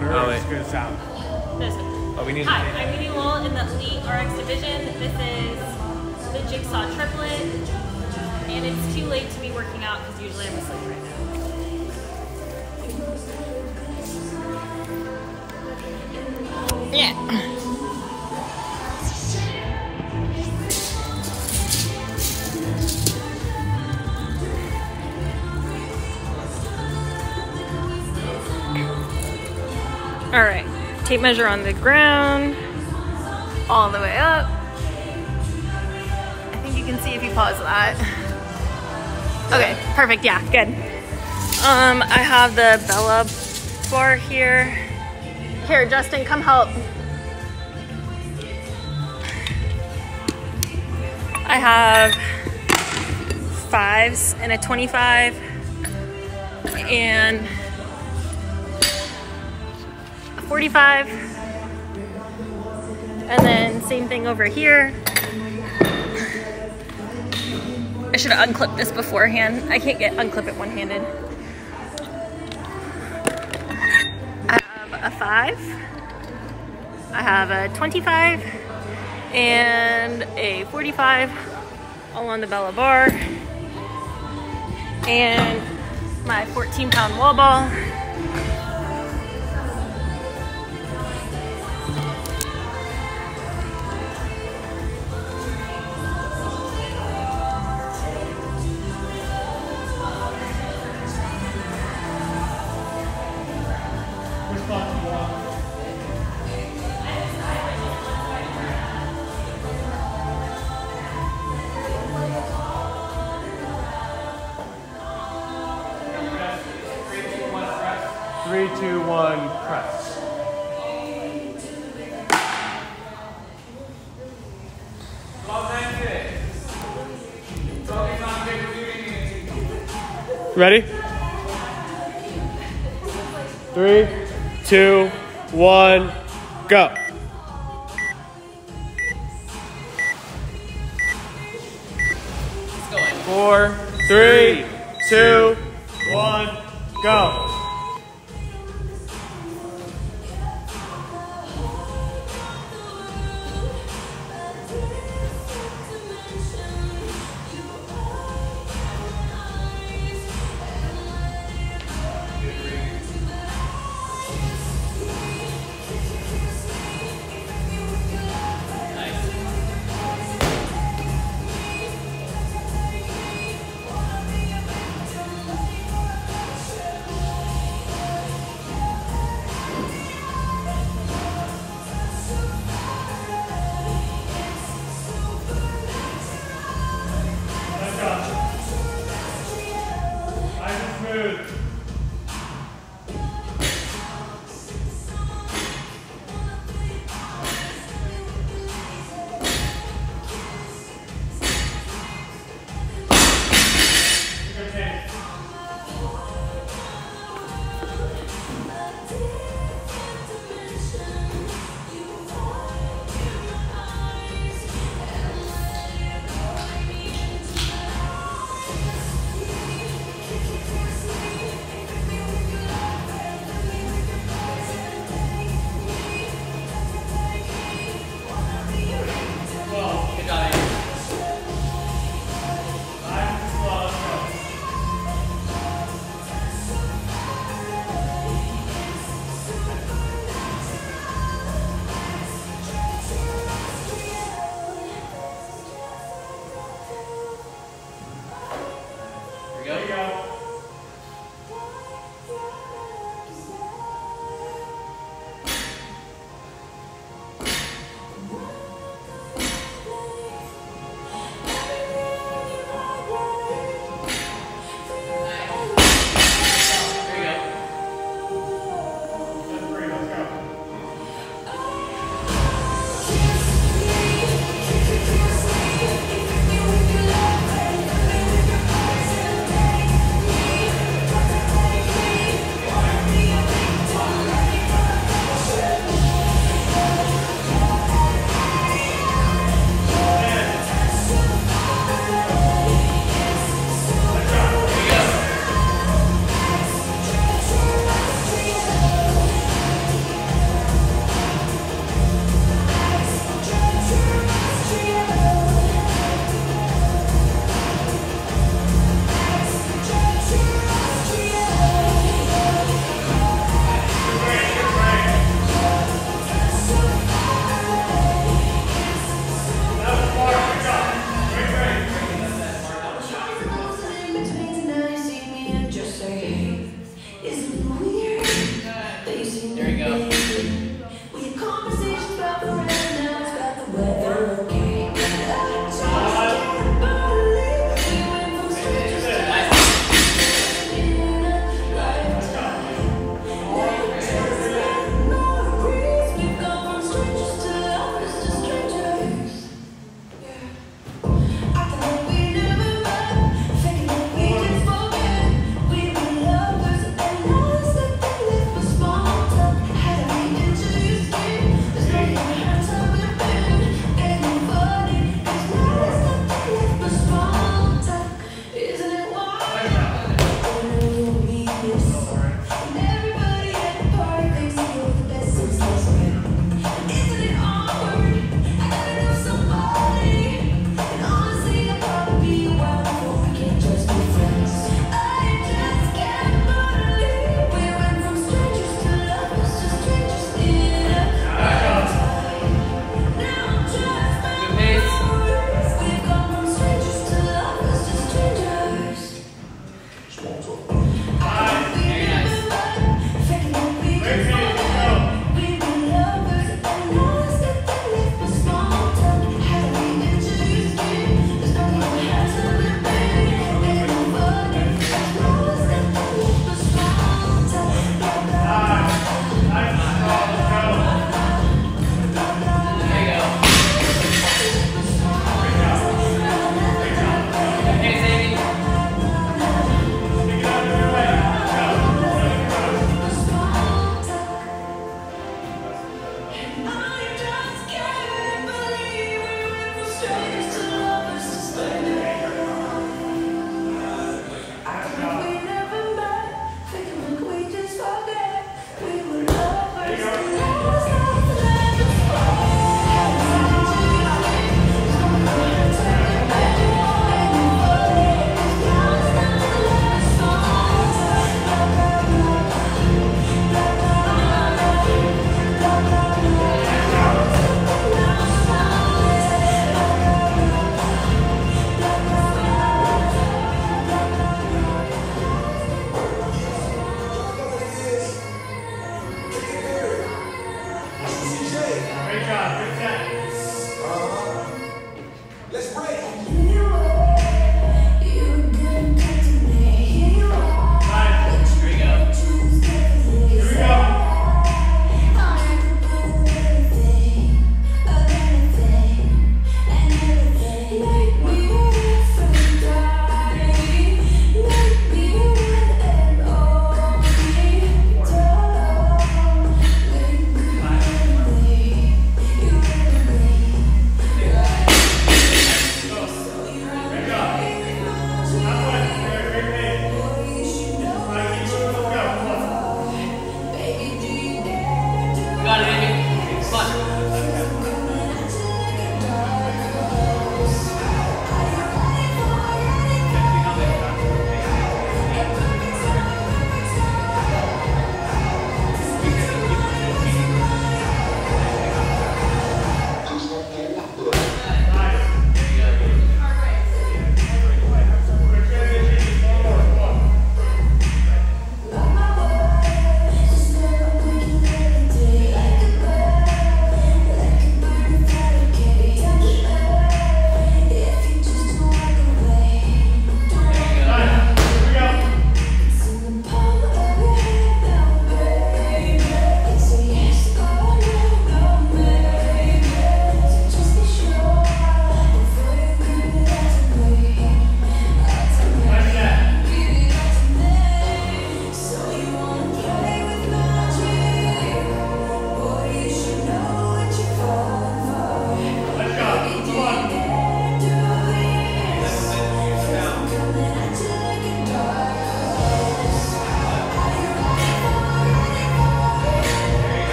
louder. Oh, or. It's gonna sound. Oh, we need. Hi, I'm Amy Lowell in the Elite RX division. This is the Jigsaw triplet, and it's too late to be working out because usually I'm asleep right now. Yeah. All right, tape measure on the ground, all the way up. I think you can see if you pause that. Okay, perfect, yeah, good. Um, I have the Bella bar here. Here, Justin, come help. I have fives and a 25 and 45 and then same thing over here. I should have unclipped this beforehand. I can't get unclip it one-handed. I have a 5 I have a 25 and a 45 all on the Bella bar. And my 14 pound wall ball Ready? Three, two, one, go. Four, three, two, one, go.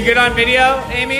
We good on video, Amy?